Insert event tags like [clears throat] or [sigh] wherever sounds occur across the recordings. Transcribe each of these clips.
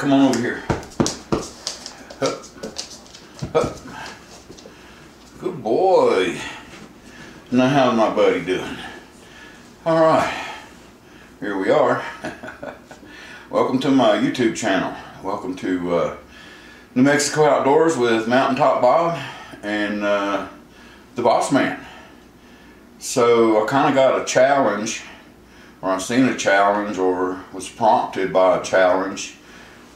come on over here. Good boy. Now how's my buddy doing? All right, here we are. [laughs] Welcome to my YouTube channel. Welcome to uh, New Mexico Outdoors with Mountaintop Bob and uh, the Boss Man. So I kind of got a challenge, or I've seen a challenge, or was prompted by a challenge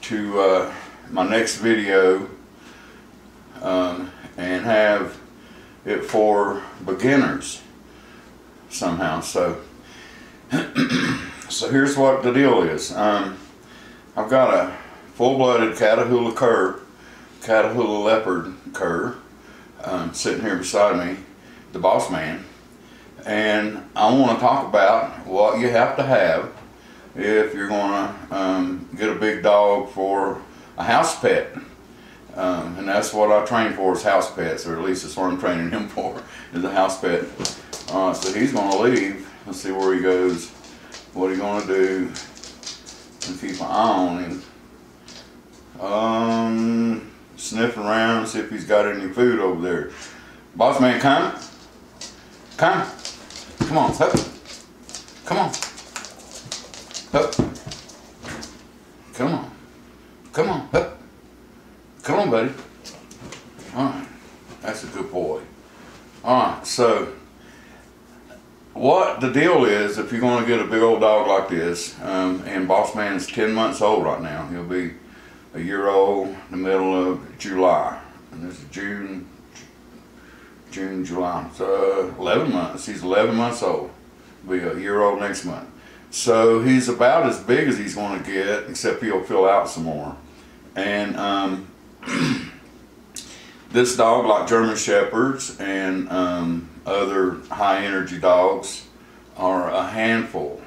to uh, my next video um, and have it for beginners somehow. So, [clears throat] so here's what the deal is. Um, I've got a full-blooded Catahoula cur, Catahoula leopard cur, um, sitting here beside me, the boss man, and I want to talk about what you have to have if you're going to um, get a big dog for a house pet. Um, and that's what I train for is house pets, or at least that's what I'm training him [laughs] for, is a house pet. Uh, so he's going to leave. Let's see where he goes. What he going to do and keep an eye on him. Um, sniff around, see if he's got any food over there. Boss man, come. Come. Come on. Come on. Up. Come on. Come on, up. Come on, buddy. All right. That's a good boy. All right, so what the deal is, if you're going to get a big old dog like this, um, and Boss Man's 10 months old right now, he'll be a year old in the middle of July. And this is June, June, July. So 11 months. He's 11 months old. Be a year old next month. So he's about as big as he's going to get, except he'll fill out some more. And um, [clears throat] this dog, like German Shepherds and um, other high energy dogs, are a handful.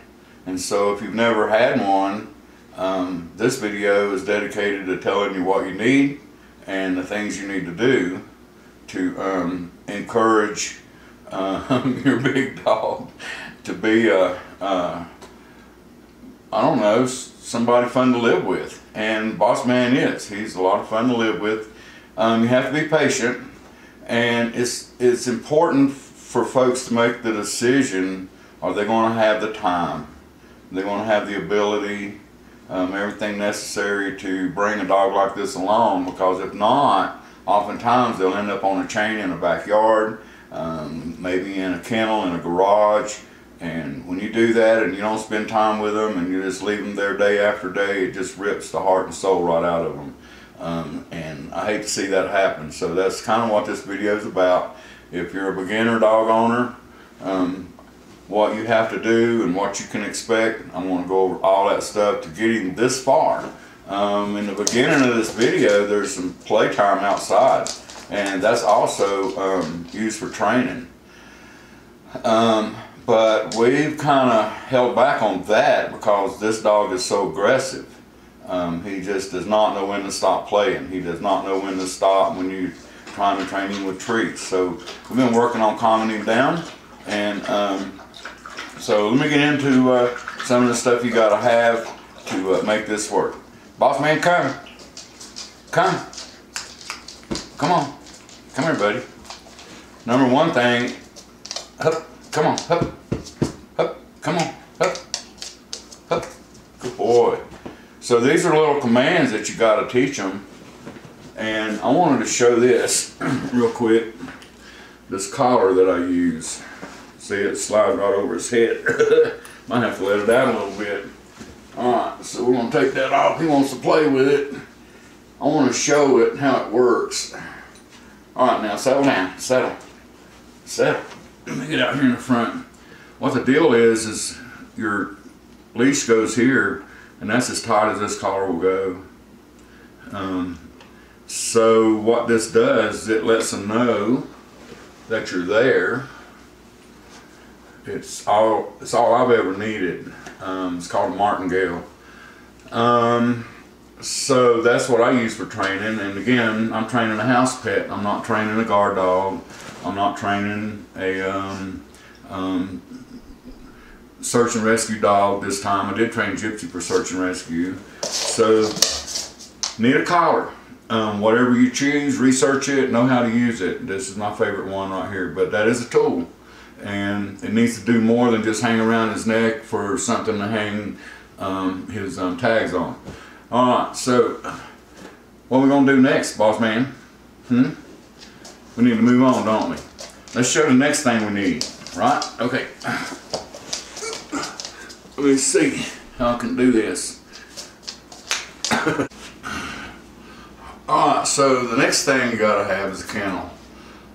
And so if you've never had one, um, this video is dedicated to telling you what you need and the things you need to do to um, encourage uh, [laughs] your big dog to be a, a, I don't know, somebody fun to live with. And Boss Man is. He's a lot of fun to live with. Um, you have to be patient and it's, it's important for folks to make the decision, are they going to have the time? They're going to have the ability um, everything necessary to bring a dog like this along because if not, oftentimes they'll end up on a chain in a backyard, um, maybe in a kennel, in a garage, and when you do that and you don't spend time with them and you just leave them there day after day, it just rips the heart and soul right out of them. Um, and I hate to see that happen. So that's kind of what this video is about. If you're a beginner dog owner, um, what you have to do and what you can expect. I'm going to go over all that stuff to get him this far. Um, in the beginning of this video, there's some playtime outside, and that's also um, used for training. Um, but we've kind of held back on that because this dog is so aggressive. Um, he just does not know when to stop playing. He does not know when to stop when you're trying to train him with treats. So we've been working on calming him down and um, so let me get into uh, some of the stuff you got to have to uh, make this work. Boss man, come. Come. Come on. Come here, buddy. Number one thing, up, come on, up, up, come on, up, up. Good boy. So these are little commands that you got to teach them. And I wanted to show this [clears throat] real quick. This collar that I use. See it slide right over his head. [laughs] Might have to let it out a little bit. Alright, so we're going to take that off. He wants to play with it. I want to show it how it works. Alright, now settle down. Settle. Settle. Let me get out here in the front. What the deal is, is your leash goes here, and that's as tight as this collar will go. Um, so what this does, is it lets them know that you're there it's all it's all I've ever needed. Um, it's called a martingale. Um, so that's what I use for training. And again, I'm training a house pet. I'm not training a guard dog. I'm not training a um, um, search and rescue dog this time. I did train Gypsy for search and rescue. So need a collar. Um, whatever you choose, research it, know how to use it. This is my favorite one right here, but that is a tool. And it needs to do more than just hang around his neck for something to hang um, his um, tags on. Alright, so what we going to do next, boss man? Hmm? We need to move on, don't we? Let's show the next thing we need, right? Okay. Let me see how I can do this. [coughs] Alright, so the next thing you gotta have is a kennel.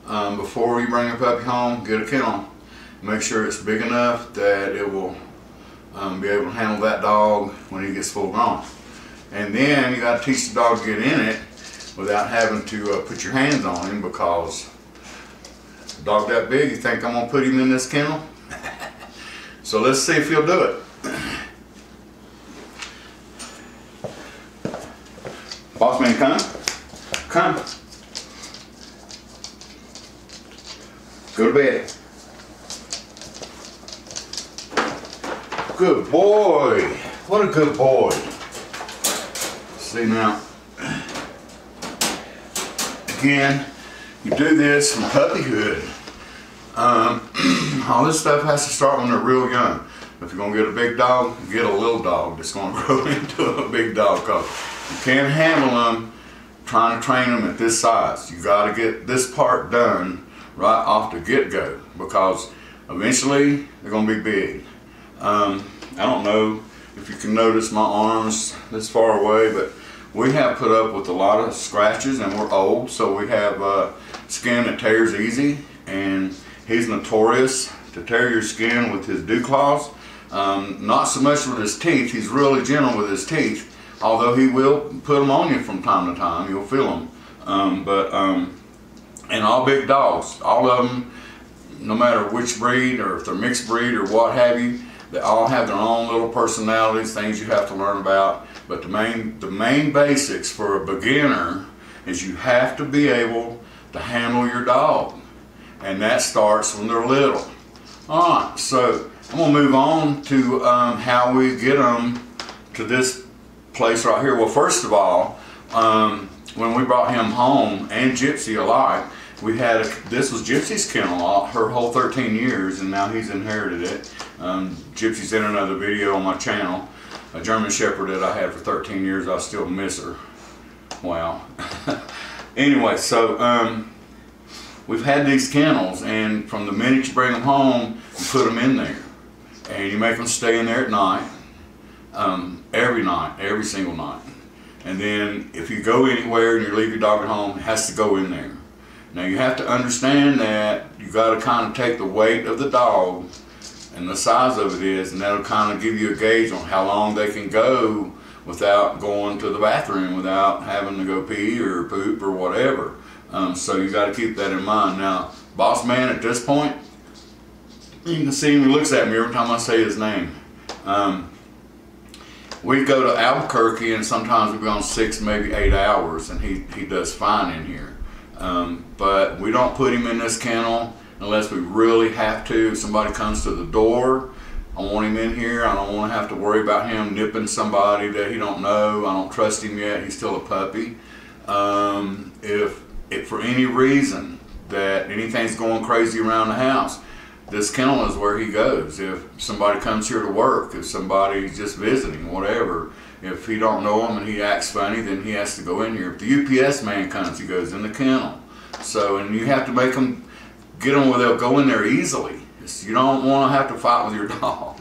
Um, before you bring a puppy home, get a kennel. Make sure it's big enough that it will um, be able to handle that dog when he gets full grown. And then you gotta teach the dog to get in it without having to uh, put your hands on him because dog that big, you think I'm gonna put him in this kennel? [laughs] so let's see if he'll do it. Boss man, come. Come. Go to bed. Good boy. What a good boy. See now. Again, you do this from puppyhood. Um, [clears throat] all this stuff has to start when they're real young. If you're gonna get a big dog, get a little dog that's gonna [laughs] grow into a big dog because you can't handle them trying to train them at this size. You got to get this part done right off the get-go because eventually they're going to be big. Um, I don't know if you can notice my arms this far away, but we have put up with a lot of scratches and we're old, so we have uh, skin that tears easy and he's notorious to tear your skin with his dew claws. Um, not so much with his teeth, he's really gentle with his teeth, although he will put them on you from time to time. You'll feel them. Um, but, um, and all big dogs, all of them, no matter which breed or if they're mixed breed or what have you, they all have their own little personalities, things you have to learn about. But the main, the main basics for a beginner is you have to be able to handle your dog. And that starts when they're little. All right, so I'm gonna move on to um, how we get them to this place right here. Well, first of all, um, when we brought him home and Gypsy alike, we had a, this was Gypsy's kennel her whole 13 years, and now he's inherited it. Um, Gypsy's in another video on my channel. A German Shepherd that I had for 13 years, I still miss her. Wow. [laughs] anyway, so um, we've had these kennels, and from the minute you bring them home, you put them in there, and you make them stay in there at night um, every night, every single night. And then if you go anywhere and you leave your dog at home, it has to go in there. Now you have to understand that you got to kind of take the weight of the dog and the size of it is, and that'll kind of give you a gauge on how long they can go without going to the bathroom, without having to go pee or poop or whatever. Um, so you got to keep that in mind. Now, boss man at this point, you can see him, he looks at me every time I say his name. Um, we go to Albuquerque and sometimes we go on six, maybe eight hours, and he, he does fine in here. Um, but we don't put him in this kennel unless we really have to. If somebody comes to the door, I want him in here. I don't want to have to worry about him nipping somebody that he don't know. I don't trust him yet. He's still a puppy. Um, if, if for any reason that anything's going crazy around the house, this kennel is where he goes. If somebody comes here to work, if somebody's just visiting, whatever, if he don't know him and he acts funny, then he has to go in here. If the UPS man comes, he goes in the kennel. So, and you have to make them, get them where they'll go in there easily. You don't want to have to fight with your [laughs] dog.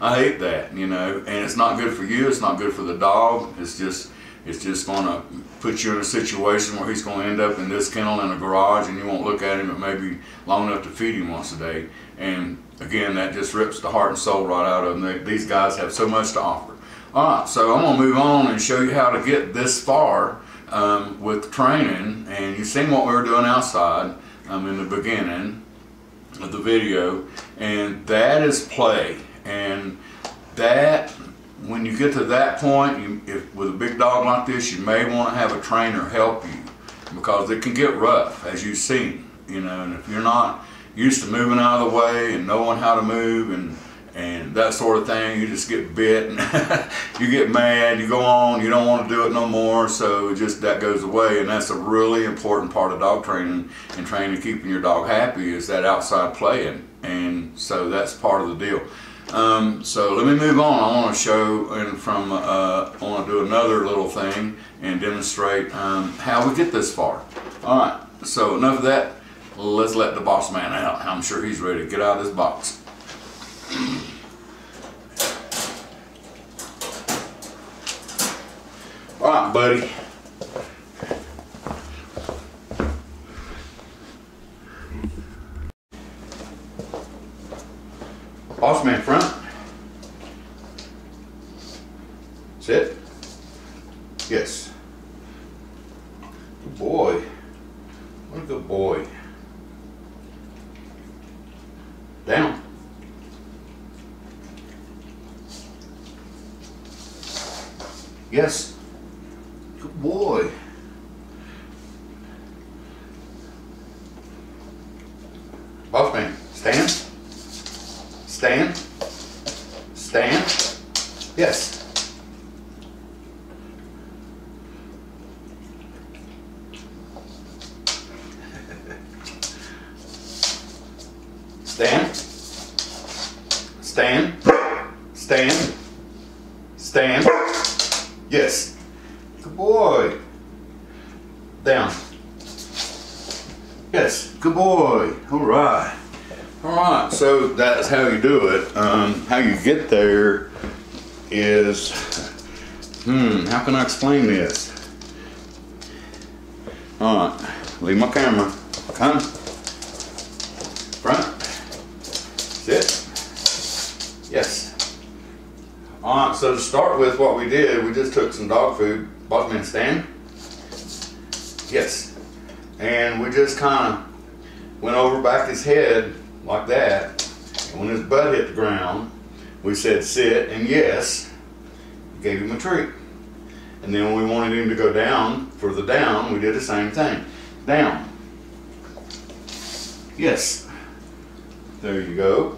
I hate that, you know, and it's not good for you. It's not good for the dog. It's just, it's just going to put you in a situation where he's going to end up in this kennel in a garage and you won't look at him but maybe long enough to feed him once a day. And again, that just rips the heart and soul right out of them. These guys have so much to offer. All right, so I'm going to move on and show you how to get this far um, with training. And you've seen what we were doing outside um, in the beginning the video. And that is play. And that, when you get to that point, you, if, with a big dog like this, you may want to have a trainer help you because it can get rough, as you've seen. You know, and if you're not used to moving out of the way and knowing how to move and and that sort of thing. You just get bit and [laughs] you get mad, you go on, you don't want to do it no more, so just that goes away. And that's a really important part of dog training and training keeping your dog happy is that outside playing. And so that's part of the deal. Um, so let me move on. I want to show and from uh, I want to do another little thing and demonstrate um, how we get this far. All right. So enough of that. Let's let the boss man out. I'm sure he's ready to get out of this box. All right, buddy. Boss man front. Sit. Yes. Good boy. What a good boy. Down. Yes. Good boy. Boss man, stand. Stand. Stand. Yes. Stand. Stand. Stand. Stand. Yes. Good boy. Down. Yes. Good boy. All right. All right. So that's how you do it. Um, how you get there is, hmm, how can I explain this? All right. Leave my camera. Come. Front. Sit. Yes. All right, so to start with what we did, we just took some dog food, boss in stand. Yes. And we just kind of went over back his head like that. When his butt hit the ground, we said sit and yes, gave him a treat. And then when we wanted him to go down for the down, we did the same thing. Down. Yes. There you go.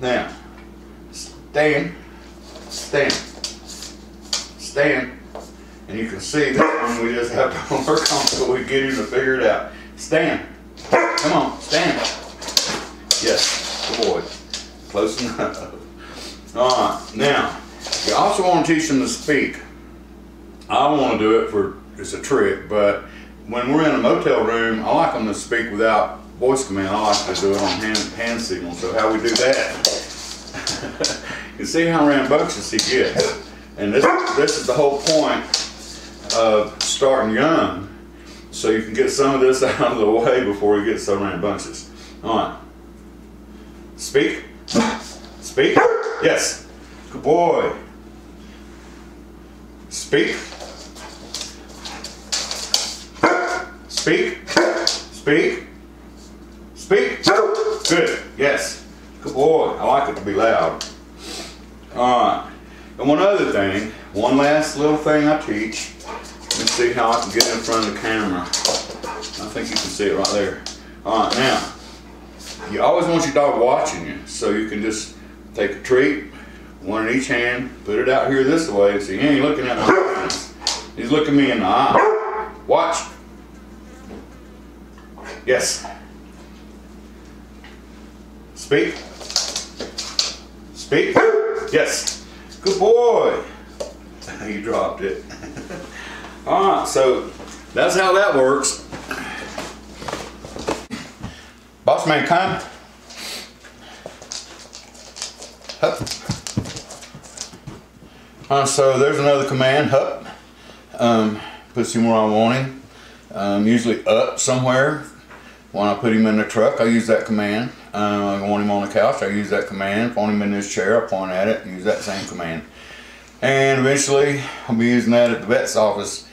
Now, stand, stand, stand. And you can see that one we just have to [laughs] work on so we get him to figure it out. Stand. Come on, stand. Yes, boy. Close enough. All right, now, you also want to teach them to speak. I want to do it for, it's a trick, but when we're in a motel room, I like them to speak without voice command. I like to do it on hand, hand signals. So how we do that? [laughs] you see how rambunctious he gets. And this, this is the whole point of starting young. So you can get some of this [laughs] out of the way before he gets so rambunctious. All right. Speak. Speak. Yes. Good boy. Speak. Speak. Speak. Speak. Good. Yes. Good boy. I like it to be loud. Alright. And one other thing, one last little thing I teach. Let me see how I can get in front of the camera. I think you can see it right there. Alright, now, you always want your dog watching you, so you can just take a treat, one in each hand, put it out here this way, and see, he ain't looking at my. He's looking me in the eye. Watch. Yes. Speak. Speak. Yes. Good boy. [laughs] you dropped it. [laughs] All right, so that's how that works. Boss man, come. Hup. Uh, so there's another command, hup. Um, puts him where I want him. Um, usually up somewhere. When I put him in the truck, I use that command. Um, I want him on the couch, I use that command. I want him in this chair, I point at it and use that same command. And eventually, I'll be using that at the vet's office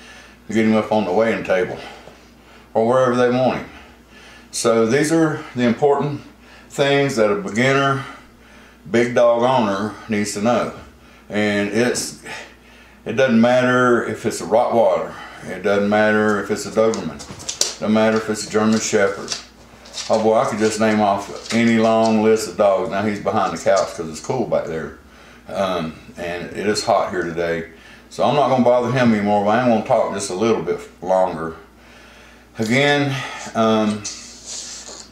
to get him up on the weighing table or wherever they want him. So these are the important things that a beginner big dog owner needs to know. And it's it doesn't matter if it's a Rottweiler, it doesn't matter if it's a Doberman, it doesn't matter if it's a German Shepherd. Oh boy, I could just name off any long list of dogs. Now he's behind the couch because it's cool back there. Um, and it is hot here today. So I'm not going to bother him anymore, but I am going to talk just a little bit longer. Again, um,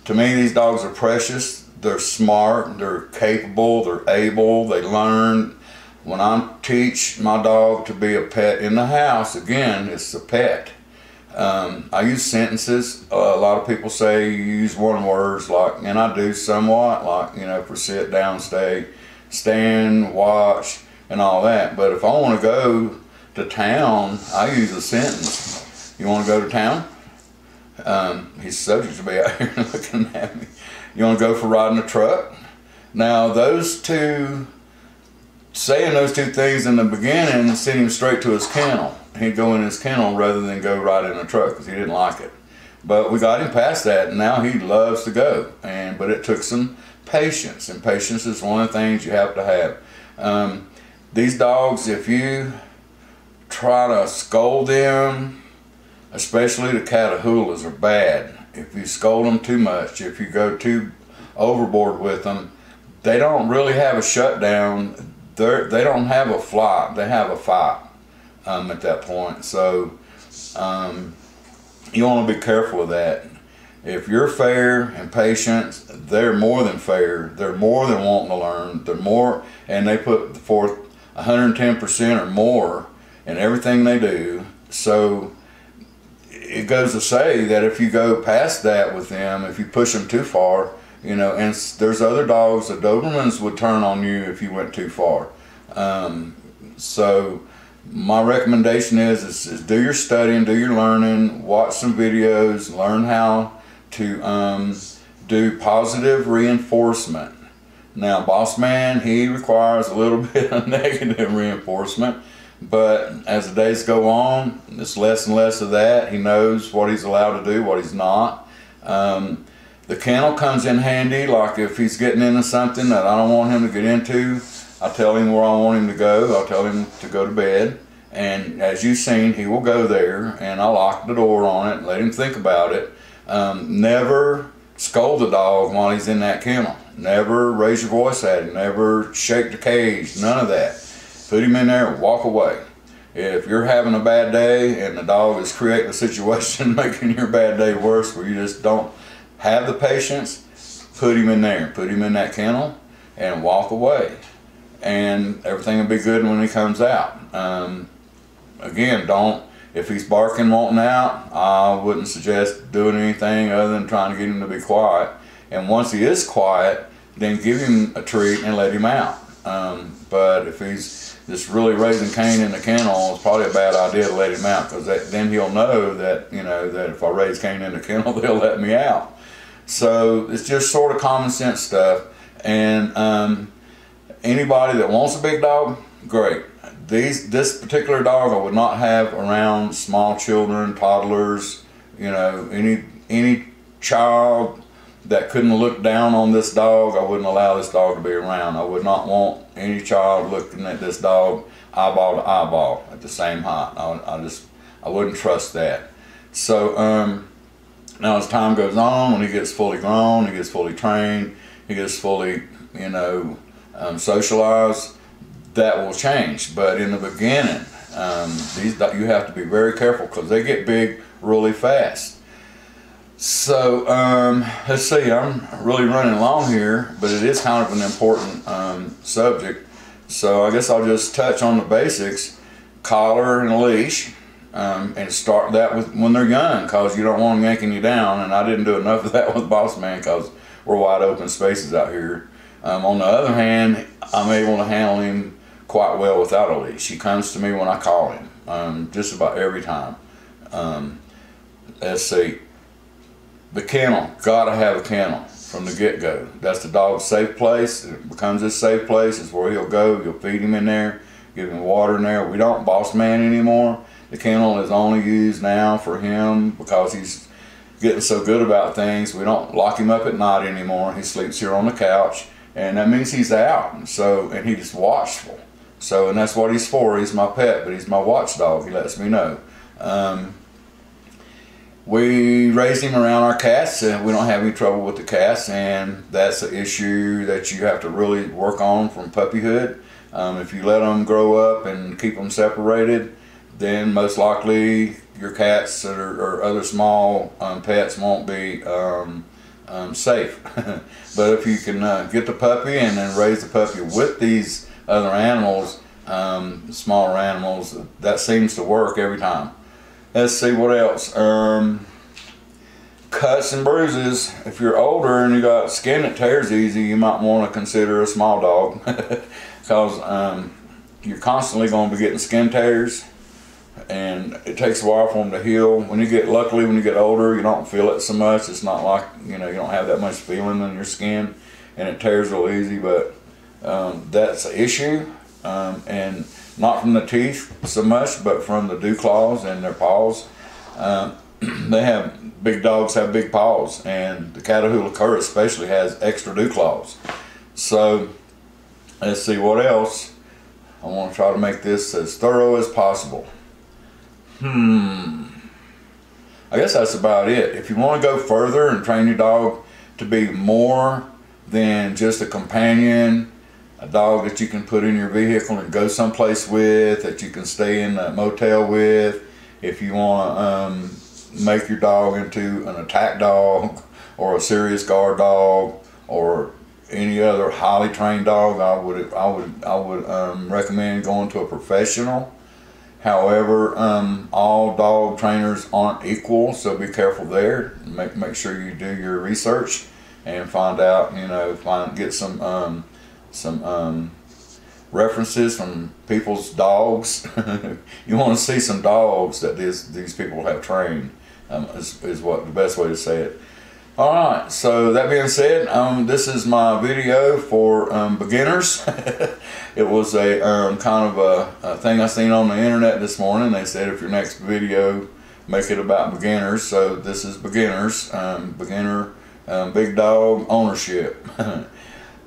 to me, these dogs are precious. They're smart, they're capable, they're able, they learn. When I teach my dog to be a pet in the house, again, it's a pet. Um, I use sentences. Uh, a lot of people say you use one words, like, and I do somewhat, like, you know, for sit, down, stay, stand, watch, and all that. But if I want to go to town, I use a sentence. You want to go to town? Um, he's subject to be out here [laughs] looking at me. You want to go for riding a truck? Now, those two, saying those two things in the beginning sent him straight to his kennel. He'd go in his kennel rather than go ride in a truck because he didn't like it. But we got him past that, and now he loves to go. And but it took some patience, and patience is one of the things you have to have. Um, these dogs, if you try to scold them, especially the Catahoulas are bad. If you scold them too much, if you go too overboard with them, they don't really have a shutdown. They're, they don't have a flop. They have a fight um, at that point. So um, you want to be careful of that. If you're fair and patient, they're more than fair. They're more than wanting to learn. They're more, and they put forth 110% or more in everything they do. So it goes to say that if you go past that with them, if you push them too far, you know, and there's other dogs, the Dobermans would turn on you if you went too far. Um, so my recommendation is, is, is, do your studying, do your learning, watch some videos, learn how to um, do positive reinforcement. Now, Boss Man, he requires a little [laughs] bit of negative reinforcement, but as the days go on, it's less and less of that. He knows what he's allowed to do, what he's not. Um, the kennel comes in handy, like if he's getting into something that I don't want him to get into, I tell him where I want him to go. I'll tell him to go to bed. And as you've seen, he will go there, and I lock the door on it and let him think about it. Um, never scold the dog while he's in that kennel. Never raise your voice at him. Never shake the cage. None of that. Put him in there and walk away. If you're having a bad day and the dog is creating a situation [laughs] making your bad day worse where you just don't have the patience, put him in there. Put him in that kennel and walk away. And everything will be good when he comes out. Um, again, don't, if he's barking, wanting out, I wouldn't suggest doing anything other than trying to get him to be quiet. And once he is quiet, then give him a treat and let him out. Um, but if he's just really raising Cain in the kennel is probably a bad idea to let him out because then he'll know that you know that if I raise Cain in the [laughs] kennel they'll let me out. So it's just sort of common sense stuff. And um, anybody that wants a big dog, great. These this particular dog I would not have around small children, toddlers, you know, any any child that couldn't look down on this dog, I wouldn't allow this dog to be around. I would not want any child looking at this dog eyeball to eyeball at the same height. I, I just, I wouldn't trust that. So um, now as time goes on, when he gets fully grown, he gets fully trained, he gets fully, you know, um, socialized, that will change. But in the beginning, um, these you have to be very careful because they get big really fast. So um, let's see, I'm really running long here, but it is kind of an important um, subject. So I guess I'll just touch on the basics, collar and leash, um, and start that with when they're young because you don't want them yanking you down. And I didn't do enough of [laughs] that with Boss Man because we're wide open spaces out here. Um, on the other hand, I'm able to handle him quite well without a leash. He comes to me when I call him, um, just about every time. Um, let's see the kennel, gotta have a kennel from the get-go. That's the dog's safe place. It becomes his safe place. It's where he'll go. You'll feed him in there, give him water in there. We don't boss man anymore. The kennel is only used now for him because he's getting so good about things. We don't lock him up at night anymore. He sleeps here on the couch, and that means he's out. And so, and he's watchful. So, and that's what he's for. He's my pet, but he's my watchdog. He lets me know. Um, we raised him around our cats and we don't have any trouble with the cats and that's an issue that you have to really work on from puppyhood. Um, if you let them grow up and keep them separated then most likely your cats or, or other small um, pets won't be um, um safe. [laughs] But if you can uh, get the puppy and then raise the puppy with these other animals um, smaller animals that seems to work every time Let's see what else. Um, cuts and bruises. If you're older and you got skin that tears easy, you might want to consider a small dog [laughs] because um, you're constantly going to be getting skin tears and it takes a while for them to heal. When you get, luckily when you get older, you don't feel it so much. It's not like, you know, you don't have that much feeling in your skin and it tears real easy, but um, that's an issue. Um, and not from the teeth so much, but from the dew claws and their paws. Um, [clears throat] they have big dogs have big paws, and the Catahoula cur especially has extra dew claws. So let's see what else. I want to try to make this as thorough as possible. Hmm. I guess that's about it. If you want to go further and train your dog to be more than just a companion a dog that you can put in your vehicle and go someplace with, that you can stay in a motel with. If you want to um, make your dog into an attack dog [laughs] or a serious guard dog or any other highly trained dog, I would I would I would um, recommend going to a professional. However, um, all dog trainers aren't equal, so be careful there. Make make sure you do your research and find out. You know, find get some um, some um, references from people's dogs. [laughs] you want to see some dogs that these, these people have trained um, is, is what the best way to say it. All right, so that being said, um, this is my video for um, beginners. [laughs] it was a um, kind of a, a, thing I seen on the internet this morning. They said if your next video, make it about beginners. So this is beginners, um, beginner um, big dog ownership. [laughs]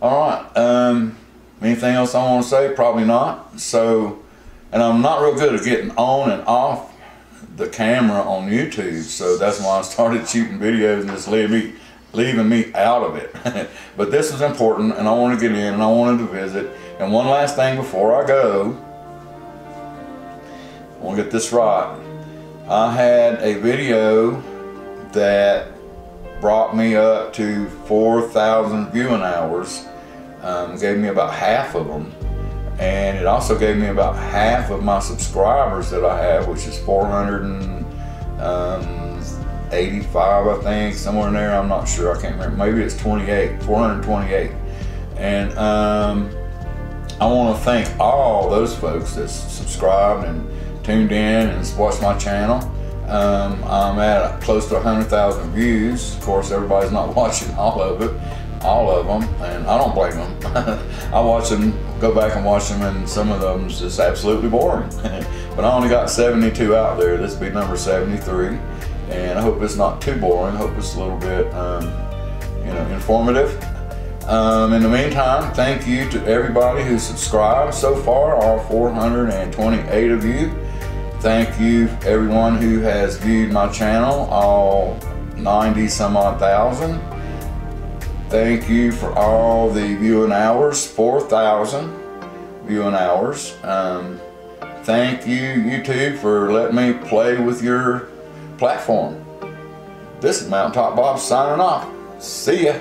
All right. Um, anything else I want to say? Probably not. So, and I'm not real good at getting on and off the camera on YouTube. So that's why I started [laughs] shooting videos and just leaving me, leaving me out of it. [laughs] but this is important and I want to get in and I wanted to visit. And one last thing before I go, I want to get this right. I had a video that brought me up to 4,000 viewing hours um, gave me about half of them. And it also gave me about half of my subscribers that I have, which is 485, I think, somewhere in there. I'm not sure. I can't remember. Maybe it's 28, 428. And um, I want to thank all those folks that subscribed and tuned in and watched my channel. Um, I'm at close to 100,000 views. Of course, everybody's not [laughs] watching all of it all of them, and I don't blame them. [laughs] I watch them, go back and watch them, and some of them is just absolutely boring. [laughs] but I only got 72 out there. This be number 73, and I hope it's not too boring. I hope it's a little bit, um, you know, informative. Um, in the meantime, thank you to everybody who subscribed so far, all 428 of you. Thank you everyone who has viewed my channel, all 90 some odd thousand. Thank you for all the viewing hours, 4,000 viewing hours. Um, thank you, YouTube, for letting me play with your platform. This is Mountaintop Bob signing off. See ya.